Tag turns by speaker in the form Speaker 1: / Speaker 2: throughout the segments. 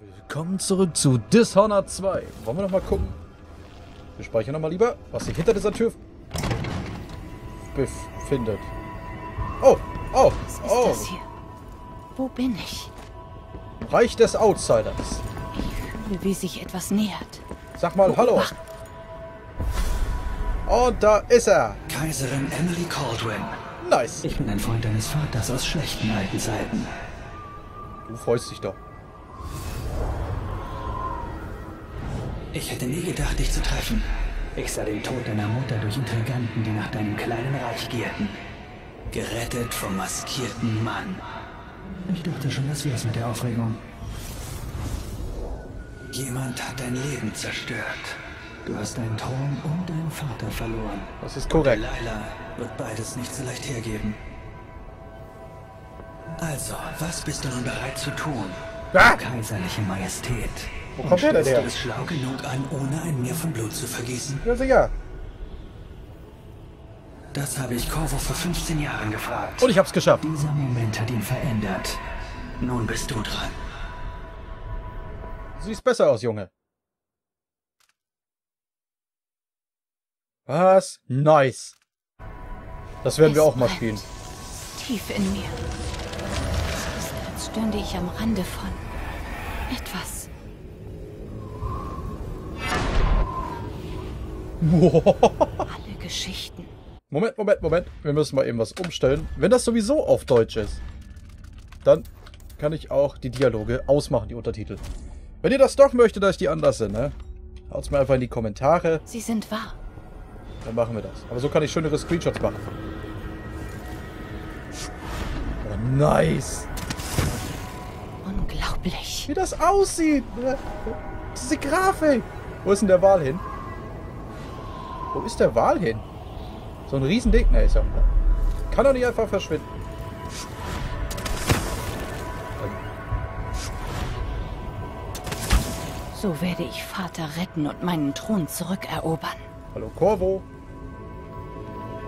Speaker 1: Willkommen zurück zu Dishonored 2. Wollen wir noch mal gucken? Wir speichern noch mal lieber, was sich hinter dieser Tür befindet. Oh, oh,
Speaker 2: Was ist
Speaker 1: oh.
Speaker 2: das hier? Wo bin ich?
Speaker 1: Reich des Outsiders.
Speaker 2: Ich fühle, wie sich etwas nähert.
Speaker 1: Sag mal Hallo. Und da ist er.
Speaker 3: Kaiserin Emily Caldwin.
Speaker 1: Nice.
Speaker 3: Ich bin ein Freund deines Vaters aus schlechten alten Zeiten.
Speaker 1: Du freust dich doch.
Speaker 3: Ich hätte nie gedacht, dich zu treffen. Ich sah den Tod deiner Mutter durch Intriganten, die nach deinem kleinen Reich gierten. Gerettet vom maskierten Mann. Ich dachte schon, das wär's mit der Aufregung. Jemand hat dein Leben zerstört. Du hast deinen Thron und deinen Vater verloren.
Speaker 1: Das ist korrekt.
Speaker 3: Delilah wird beides nicht so leicht hergeben. Also, was bist du nun bereit zu tun?
Speaker 1: Ah!
Speaker 3: Kaiserliche Majestät.
Speaker 1: Wo kommt der denn her?
Speaker 3: du es schlau genug an, ohne ein Meer von Blut zu vergießen?
Speaker 1: Ja, sicher.
Speaker 3: Das habe ich Corvo vor 15 Jahren gefragt.
Speaker 1: Und ich hab's geschafft.
Speaker 3: Dieser Moment hat ihn verändert. Nun bist du dran.
Speaker 1: Siehst besser aus, Junge. Was? Nice. Das werden wir
Speaker 2: Es
Speaker 1: auch mal spielen.
Speaker 2: Tief in mir. Es ist, als stünde ich am Rande von etwas. Alle Geschichten.
Speaker 1: Moment, Moment, Moment. Wir müssen mal eben was umstellen. Wenn das sowieso auf Deutsch ist, dann kann ich auch die Dialoge ausmachen, die Untertitel. Wenn ihr das doch möchtet, dass die anders sind, ne? Haut's mir einfach in die Kommentare,
Speaker 2: Sie sind wahr.
Speaker 1: Dann machen wir das. Aber so kann ich schönere Screenshots machen. Oh, nice.
Speaker 2: Unglaublich.
Speaker 1: Wie das aussieht. Diese Grafik. Wo ist denn der Wal hin? Wo ist der Wal hin? So ein Riesending. Ne, ist ja. Kann doch nicht einfach verschwinden.
Speaker 2: So werde ich Vater retten und meinen Thron zurückerobern.
Speaker 1: Hallo Corvo.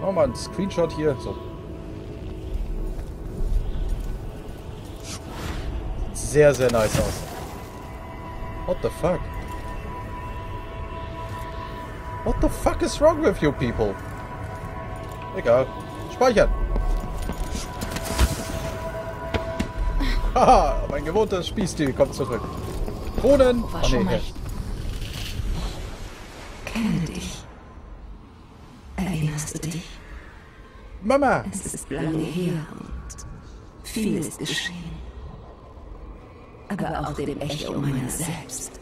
Speaker 1: Nochmal ein Screenshot hier. So. Sieht Sehr, sehr nice aus. What the fuck? What the fuck is wrong with you people? Egal. Speichern. Haha, mein gewohnter Spielstil kommt zurück. Kronen.
Speaker 2: War schon
Speaker 1: nee,
Speaker 2: mal.
Speaker 1: hier.
Speaker 4: Kenne dich. Erinnerst du dich?
Speaker 1: Mama.
Speaker 4: Es ist lange her und vieles geschehen. Aber auch dem Echo meiner selbst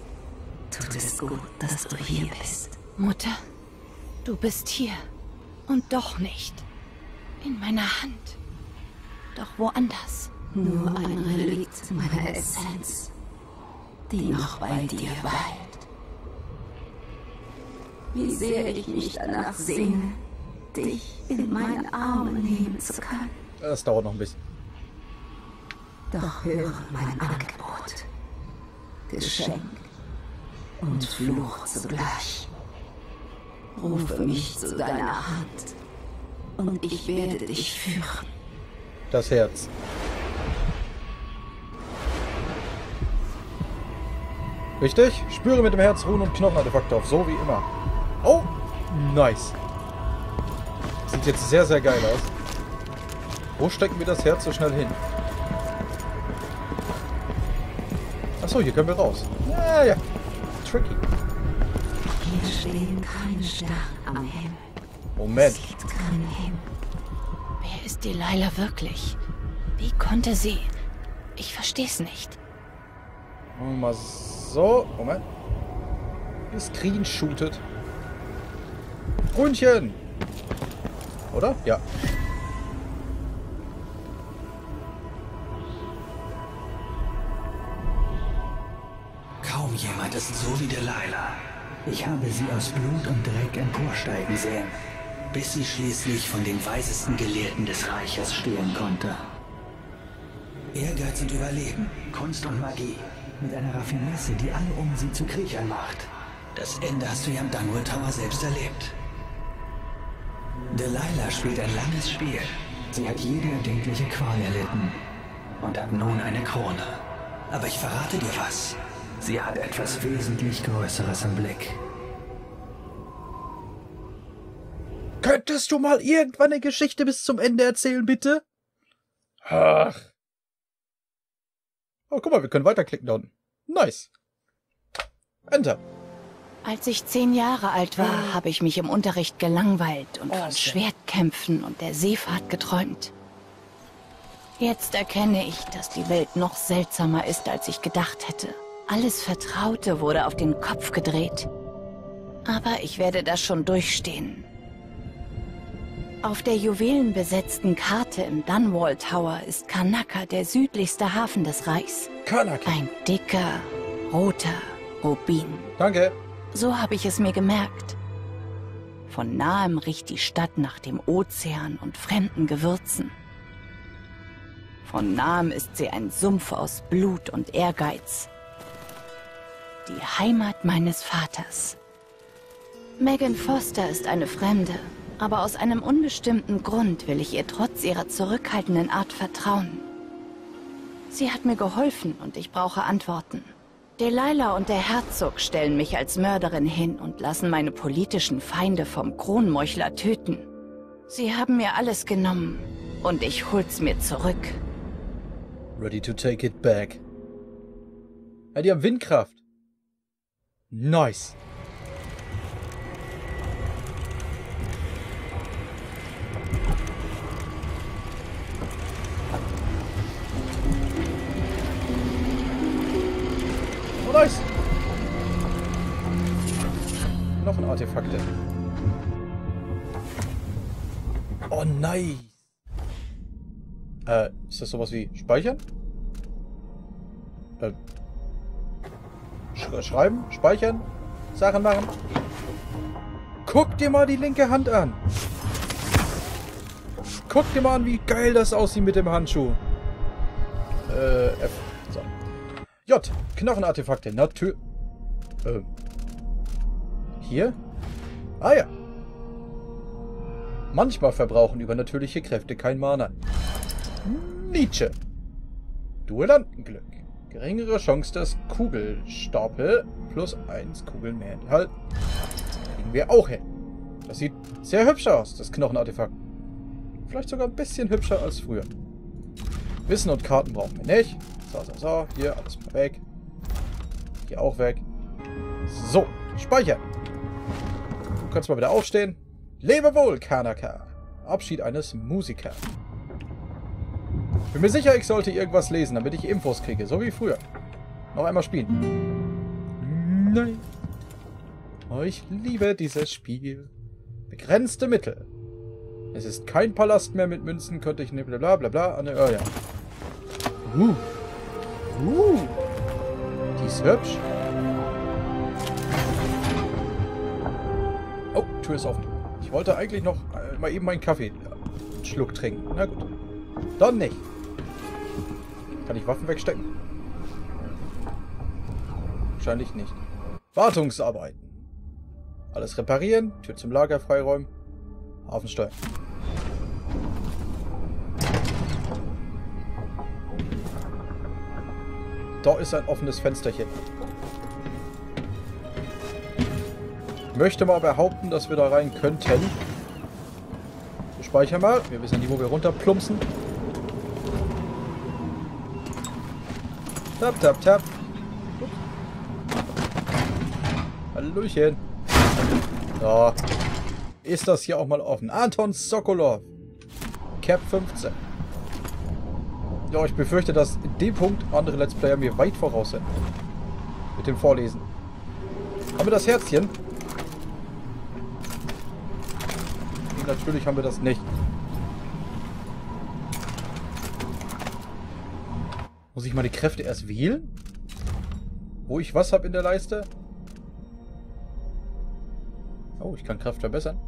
Speaker 4: tut es gut, dass du hier bist.
Speaker 2: Mutter, du bist hier. Und doch nicht. In meiner Hand. Doch woanders.
Speaker 4: Nur ein Relikt meiner Essenz, die noch bei dir weilt. Wie sehr ich mich danach sehne, dich in meine Arme nehmen zu können.
Speaker 1: Das dauert noch ein bisschen.
Speaker 4: Doch höre mein Angebot. Geschenk und Fluch zugleich. Rufe mich zu deiner Hand und ich werde dich führen.
Speaker 1: Das Herz. Richtig? Spüre mit dem Herz Ruhen und Knochenartefakte auf, so wie immer. Oh, nice. Sieht jetzt sehr, sehr geil aus. Wo stecken wir das Herz so schnell hin? Achso, hier können wir raus. Ja, ja. Tricky.
Speaker 4: Hier stehen keine Sterne am Himmel.
Speaker 1: Moment.
Speaker 4: Gibt keinen Himmel.
Speaker 2: Wer ist Delilah wirklich? Wie konnte sie? Ich versteh's nicht.
Speaker 1: Machen wir mal so. Moment. Gescreenshootet. Brünchen. Oder? Ja.
Speaker 3: Kaum jemand ist so wie Delilah. Ich habe sie aus Blut und Dreck emporsteigen sehen, bis sie schließlich von den weisesten Gelehrten des Reiches stehlen konnte. Ehrgeiz und Überleben, Kunst und Magie, mit einer Raffinesse, die alle um sie zu Kriechern macht. Das Ende hast du ja am Dunwell Tower selbst erlebt. Delilah spielt ein langes Spiel. Sie hat jede erdenkliche Qual erlitten und hat nun eine Krone. Aber ich verrate dir was. Sie hat etwas wesentlich Größeres im Blick.
Speaker 1: Könntest du mal irgendwann eine Geschichte bis zum Ende erzählen, bitte? Ach. Oh, guck mal, wir können weiterklicken da unten. Nice. Enter.
Speaker 2: Als ich zehn Jahre alt war, habe ich mich im Unterricht gelangweilt und von Schwertkämpfen und der Seefahrt geträumt. Jetzt erkenne ich, dass die Welt noch seltsamer ist, als ich gedacht hätte. Alles Vertraute wurde auf den Kopf gedreht. Aber ich werde das schon durchstehen. Auf der juwelenbesetzten Karte im Dunwall Tower ist Kanaka der südlichste Hafen des Reichs.
Speaker 1: Kanaka.
Speaker 2: Ein dicker, roter Rubin.
Speaker 1: Danke.
Speaker 2: So habe ich es mir gemerkt. Von nahem riecht die Stadt nach dem Ozean und fremden Gewürzen. Von nahem ist sie ein Sumpf aus Blut und Ehrgeiz. Die Heimat meines Vaters. Megan Foster ist eine Fremde, aber aus einem unbestimmten Grund will ich ihr trotz ihrer zurückhaltenden Art vertrauen. Sie hat mir geholfen und ich brauche Antworten. Delilah und der Herzog stellen mich als Mörderin hin und lassen meine politischen Feinde vom Kronmeuchler töten. Sie haben mir alles genommen und ich hol's mir zurück.
Speaker 1: Ready to take it back. Ja, die haben Windkraft. Nice. Artefakte. Oh, nice. Äh, ist das sowas wie Speichern? Äh, sch schreiben? Speichern? Sachen machen? Guck dir mal die linke Hand an. Guck dir mal an, wie geil das aussieht mit dem Handschuh. Äh, F. So. J. Knochenartefakte. Natür... Äh. Hier? Ah ja. Manchmal verbrauchen übernatürliche Kräfte kein Mana. Nietzsche. Duellantenglück. Geringere Chance des Kugelstapel plus 1 Kugeln mehr enthalten. Kriegen wir auch hin. Das sieht sehr hübsch aus, das Knochenartefakt. Vielleicht sogar ein bisschen hübscher als früher. Wissen und Karten brauchen wir nicht. So, so, so. Hier, alles mal weg. Hier auch weg. So, speichern. Du kannst mal wieder aufstehen. Lebe wohl, Kanaka. Abschied eines Musikers. Bin mir sicher, ich sollte irgendwas lesen, damit ich Infos kriege, so wie früher. Noch einmal spielen. Nein. Oh, ich liebe dieses Spiel. Begrenzte Mittel. Es ist kein Palast mehr mit Münzen, könnte ich ne bla bla bla. Ne, oh ja. Uh. Uh. Die ist hübsch. Tür ist offen. Ich wollte eigentlich noch äh, mal eben meinen Kaffee äh, trinken. Na gut. Dann nicht. Kann ich Waffen wegstecken? Wahrscheinlich nicht. Wartungsarbeiten. Alles reparieren. Tür zum Lager freiräumen. Hafensteuer. Da ist ein offenes Fensterchen. Möchte mal behaupten, dass wir da rein könnten. Wir speichern mal. Wir wissen nicht, wo wir runterplumpsen. Tap, tap, tap. Hallöchen. So. Ist das hier auch mal offen? Anton Sokolov. Cap 15. Ja, ich befürchte, dass in dem Punkt andere Let's Player mir weit voraus sind. Mit dem Vorlesen. Haben wir das Herzchen? Und natürlich haben wir das nicht. Muss ich meine Kräfte erst wählen? Wo ich was habe in der Leiste? Oh, ich kann Kraft verbessern.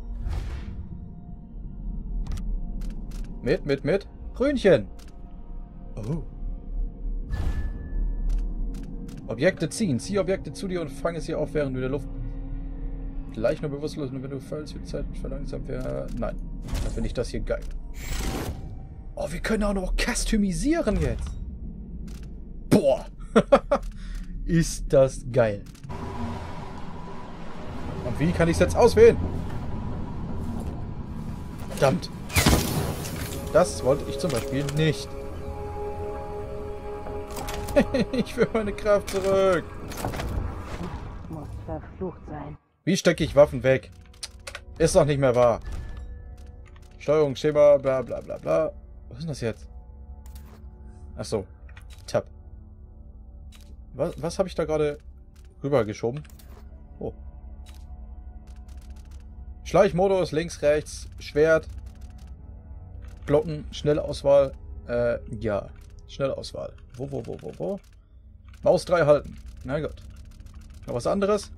Speaker 1: Mit, mit, mit. Grünchen. Oh. Objekte ziehen. Zieh Objekte zu dir und fange sie auf, während du in der Luft... gleich nur bewusstlos, und wenn du fällst, wird Zeit verlangsamt wäre. Nein. Dann finde ich das hier geil. Oh, wir können auch noch customisieren jetzt. Boah. Ist das geil. Und wie kann ich es jetzt auswählen? Verdammt. Das wollte ich zum Beispiel nicht. ich will meine Kraft zurück.
Speaker 2: Muss verflucht sein.
Speaker 1: Wie stecke ich Waffen weg? Ist doch nicht mehr wahr. Steuerung, Schema, bla bla bla bla. Was ist denn das jetzt? Ach so. Tab. Was, was habe ich da gerade rübergeschoben? Oh. Schleichmodus, links, rechts, Schwert, Glocken, Schnellauswahl. Äh, ja. Schnellauswahl. Wo, wo, wo, wo, wo? Maus 3 halten. Na gut. Noch was anderes?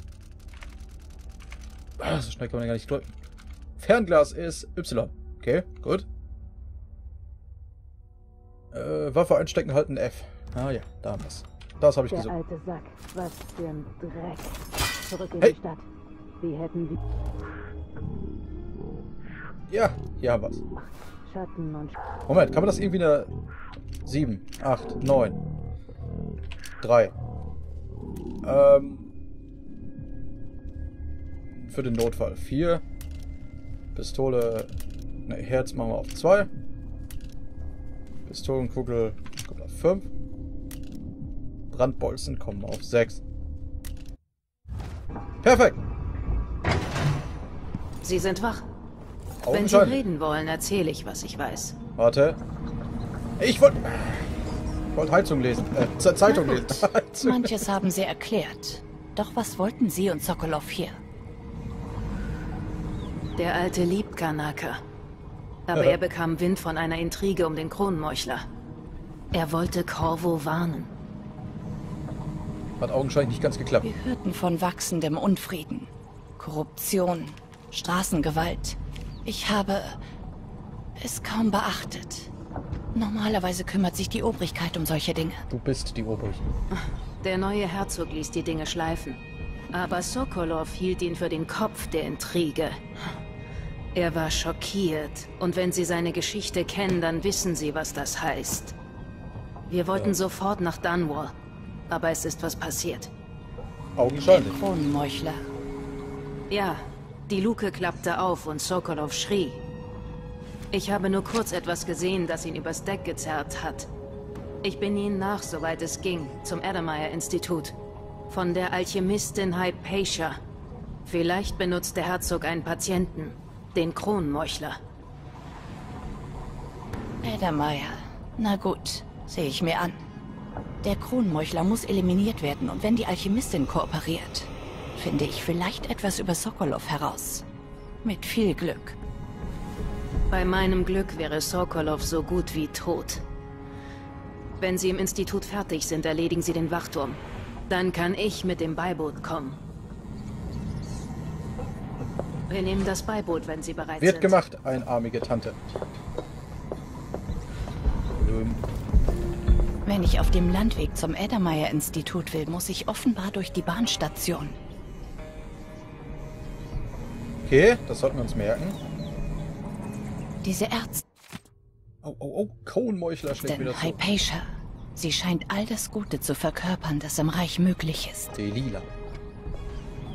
Speaker 1: Ah, so schnell kann man ja gar nicht drücken. Fernglas ist Y. Okay, gut. Äh, Waffe einstecken, halten F. Ah ja, da haben wir es. Das habe ich
Speaker 2: Der
Speaker 1: gesucht.
Speaker 2: alte Sack, was für ein Dreck. Zurück in
Speaker 1: Hey.
Speaker 2: die Stadt. Wir hätten die
Speaker 1: Ja, hier haben wir es.
Speaker 2: Schatten und
Speaker 1: Moment, kann man das irgendwie eine 7, 8, 9, 3. Ähm, für den Notfall 4. Pistole, ne, Herz machen wir auf 2. Pistolenkugel kommt auf 5. Brandbolzen kommen auf 6. Perfekt!
Speaker 5: Sie sind wach. Wenn Sie reden wollen, erzähle ich, was ich weiß.
Speaker 1: Warte. Ich wollte. wollte Heizung lesen. Äh, Zeitung lesen.
Speaker 2: Manches haben sie erklärt. Doch was wollten Sie und Sokolov hier?
Speaker 5: Der Alte liebt Kanaka. Aber
Speaker 1: Äh.
Speaker 5: er bekam Wind von einer Intrige um den Kronmeuchler. Er wollte Corvo warnen.
Speaker 1: Hat augenscheinlich nicht ganz geklappt.
Speaker 2: Wir hörten von wachsendem Unfrieden, Korruption, Straßengewalt. Ich habe es kaum beachtet. Normalerweise kümmert sich die Obrigkeit um solche Dinge.
Speaker 1: Du bist die Obrig.
Speaker 5: Der neue Herzog ließ die Dinge schleifen. Aber Sokolov hielt ihn für den Kopf der Intrige. Er war schockiert. Und wenn Sie seine Geschichte kennen, dann wissen Sie, was das heißt. Wir wollten
Speaker 1: Ja.
Speaker 5: sofort nach Dunwall. Aber es ist was passiert.
Speaker 2: Der
Speaker 1: Augenscheinlich.
Speaker 2: Kronenmeuchler.
Speaker 5: Ja, die Luke klappte auf und Sokolov schrie. Ich habe nur kurz etwas gesehen, das ihn übers Deck gezerrt hat. Ich bin ihnen nach, soweit es ging, zum Erdemeyer-Institut. Von der Alchemistin Hypatia. Vielleicht benutzt der Herzog einen Patienten, den Kronmeuchler.
Speaker 2: Edermeier. Na gut, sehe ich mir an. Der Kronmeuchler muss eliminiert werden und wenn die Alchemistin kooperiert, finde ich vielleicht etwas über Sokolov heraus. Mit viel Glück.
Speaker 5: Bei meinem Glück wäre Sokolov so gut wie tot. Wenn Sie im Institut fertig sind, erledigen Sie den Wachturm. Dann kann ich mit dem Beiboot kommen. Wir nehmen das Beiboot, wenn Sie bereit
Speaker 1: Wird
Speaker 5: sind.
Speaker 1: gemacht, einarmige Tante. Ähm,
Speaker 2: Wenn ich auf dem Landweg zum Edermeier-Institut will, muss ich offenbar durch die Bahnstation.
Speaker 1: okay, das sollten wir uns merken.
Speaker 2: Diese Ärztin,
Speaker 1: Oh, oh, oh, Kronmeuchler schlägt wieder zu.
Speaker 2: Hypatia, sie scheint all das Gute zu verkörpern, das im Reich möglich ist.
Speaker 1: Delila.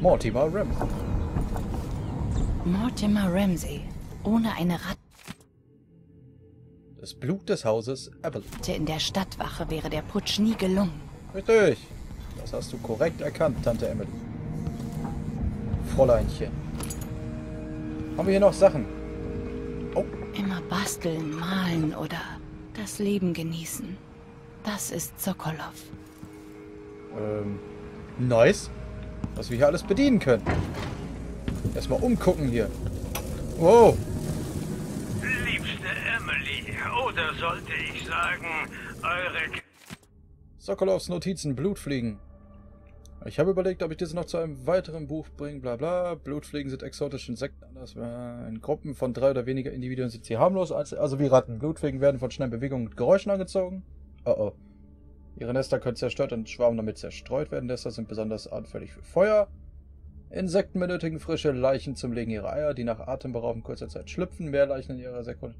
Speaker 1: Mortimer Ramsey.
Speaker 2: Mortimer Ramsey, ohne eine Ratte
Speaker 1: Das Blut des Hauses Avalon.
Speaker 2: in der Stadtwache wäre der Putsch nie gelungen.
Speaker 1: Richtig. Das hast du korrekt erkannt, Tante Emily. Fräuleinchen. Haben wir hier noch Sachen? Oh,
Speaker 2: Immer basteln, malen oder das Leben genießen. Das ist Sokolov.
Speaker 1: ähm, nice. Was wir hier alles bedienen können. Erstmal umgucken hier. Wow.
Speaker 6: Liebste Emily, oder sollte ich sagen, eure K
Speaker 1: Sokolovs Notizen, Blutfliegen. Ich habe überlegt, ob ich diese noch zu einem weiteren Buch bringe, bla bla. Blutfliegen sind exotische Insekten, anders in Gruppen von drei oder weniger Individuen sind sie harmlos, als, also wie Ratten. Blutfliegen werden von schnellen Bewegungen und Geräuschen angezogen. Oh oh. Ihre Nester können zerstört und Schwarm damit zerstreut werden. Nester sind besonders anfällig für Feuer. Insekten benötigen frische Leichen zum Legen ihrer Eier, die nach atemberaubend kurzer Zeit schlüpfen. Mehr Leichen in ihrer Sekunde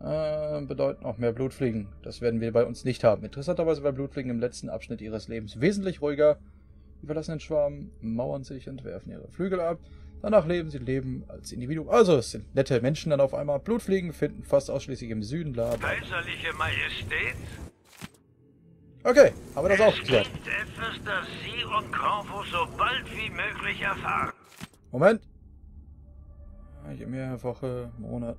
Speaker 1: äh, bedeuten auch mehr Blutfliegen. Das werden wir bei uns nicht haben. Interessanterweise bei Blutfliegen im letzten Abschnitt ihres Lebens wesentlich ruhiger. Die verlassenen Schwarm mauern sich und werfen ihre Flügel ab. Danach leben sie leben als Individuum. Also, es sind nette Menschen dann auf einmal. Blutfliegen finden fast ausschließlich im Süden Lager.
Speaker 6: Kaiserliche Majestät,
Speaker 1: Okay, haben wir das auch geklärt.
Speaker 6: etwas, das Sie und Corvo so bald wie möglich erfahren.
Speaker 1: Moment. Je mehr Woche, Monat.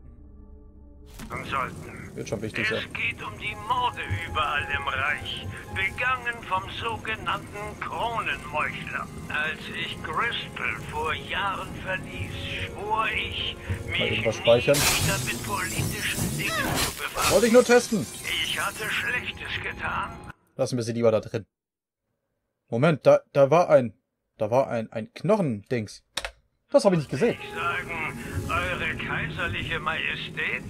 Speaker 6: sollten.
Speaker 1: Wird schon wichtig sein.
Speaker 6: Es geht um die Morde überall im Reich, begangen vom sogenannten Kronenmeuchler. Als ich Crystal vor Jahren verließ, schwor ich, mich
Speaker 1: speichern?
Speaker 6: wieder mit politischen Dingen zu befassen.
Speaker 1: Wollte ich nur testen.
Speaker 6: Ich hatte Schlechtes getan.
Speaker 1: Lassen wir sie lieber da drin. Moment, da, da war ein, da war ein, ein Knochendings. Das habe ich nicht gesehen.
Speaker 6: Ich sagen, Eure Kaiserliche Majestät,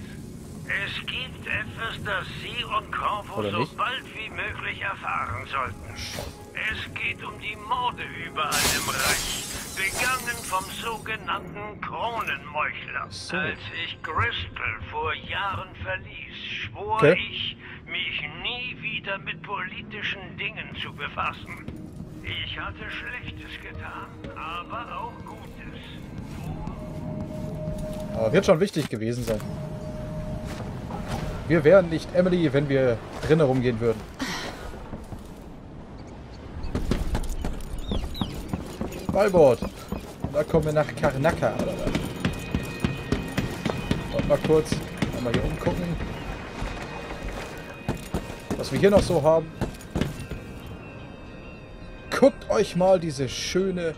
Speaker 6: es gibt etwas, das Sie und Corvo so bald wie möglich erfahren sollten. Es geht um die Morde überall im Reich, begangen vom sogenannten Kronenmeuchler.
Speaker 1: so.
Speaker 6: Als ich Crystal vor Jahren verließ, schwor
Speaker 1: Okay.
Speaker 6: ich, mich nie wieder mit politischen Dingen zu befassen. Ich hatte Schlechtes getan, aber auch Gutes.
Speaker 1: Aber wird schon wichtig gewesen sein. Wir wären nicht Emily, wenn wir drinnen rumgehen würden. Ballboard. Und da kommen wir nach Karnaka, oder was? Und mal kurz einmal hier umgucken. Was wir hier noch so haben. Guckt euch mal diese schöne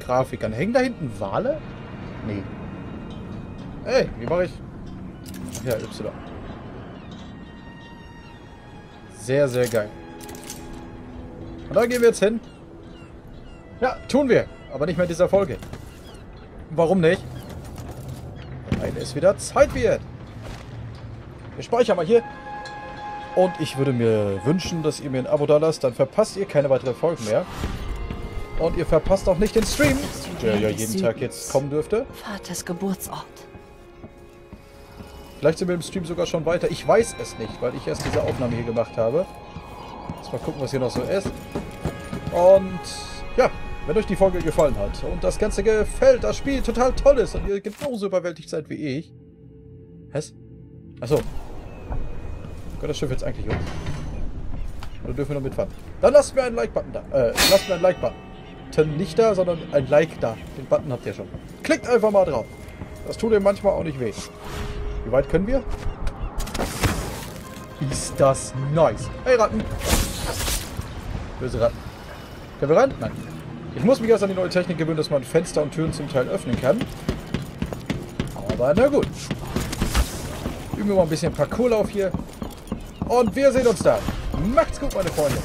Speaker 1: Grafik an. Hängen da hinten Wale? Nee. Ey, wie mache ich? Ach ja, Y. Sehr, sehr geil. Und da gehen wir jetzt hin. Ja, tun wir. Aber nicht mehr in dieser Folge. Warum nicht? Weil es wieder Zeit wird. Wir speichern mal hier. Und ich würde mir wünschen, dass ihr mir ein Abo da lasst. Dann verpasst ihr keine weiteren Folgen mehr. Und ihr verpasst auch nicht den Stream, der ja jeden Tag jetzt kommen dürfte.
Speaker 2: Vaters Geburtsort.
Speaker 1: Vielleicht sind wir im Stream sogar schon weiter. Ich weiß es nicht, weil ich erst diese Aufnahme hier gemacht habe. Jetzt mal gucken, was hier noch so ist. Und ja, wenn euch die Folge gefallen hat und das Ganze gefällt, das Spiel total toll ist und ihr genauso überwältigt seid wie ich. Was? Achso. Gehört das Schiff jetzt eigentlich uns? Oder dürfen wir noch mitfahren? Dann lasst mir einen Like-Button da. Äh, lasst mir einen Like-Button. Nicht da, sondern ein Like da. Den Button habt ihr schon. Klickt einfach mal drauf. Das tut ihr manchmal auch nicht weh. Wie weit können wir? Ist das nice. Hey Ratten. Böse Ratten. Können wir rein? Nein. Ich muss mich erst an die neue Technik gewöhnen, dass man Fenster und Türen zum Teil öffnen kann. Aber na gut. Üben wir mal ein bisschen Parkourlauf hier. Und wir sehen uns dann. Macht's gut, meine Freunde.